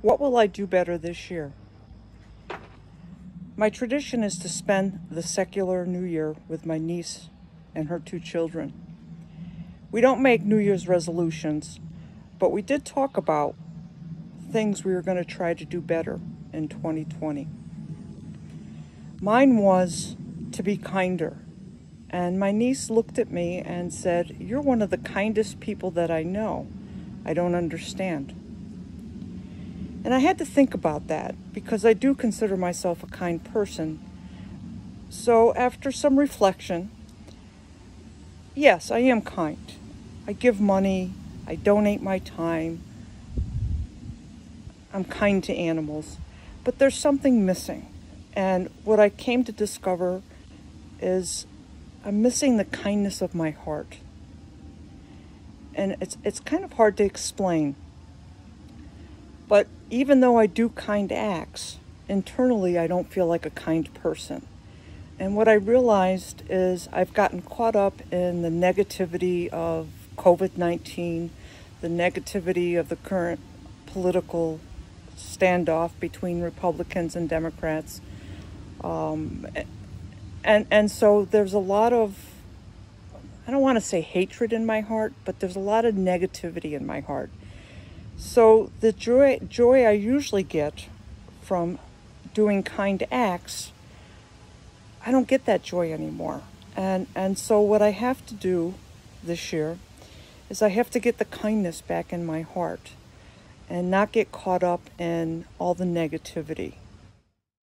What will I do better this year? My tradition is to spend the secular New Year with my niece and her two children. We don't make New Year's resolutions, but we did talk about things we were going to try to do better in 2020. Mine was to be kinder. And my niece looked at me and said, You're one of the kindest people that I know. I don't understand. And I had to think about that because I do consider myself a kind person. So, after some reflection, yes, I am kind. I give money, I donate my time, I'm kind to animals, but there's something missing. And what I came to discover is I'm missing the kindness of my heart. And it's, it's kind of hard to explain. But even though I do kind acts, internally I don't feel like a kind person. And what I realized is I've gotten caught up in the negativity of COVID 19, the negativity of the current political standoff between Republicans and Democrats. Um, and, and so there's a lot of, I don't want to say hatred in my heart, but there's a lot of negativity in my heart. So the joy, joy I usually get from doing kind acts, I don't get that joy anymore. And, and so what I have to do this year is I have to get the kindness back in my heart and not get caught up in all the negativity.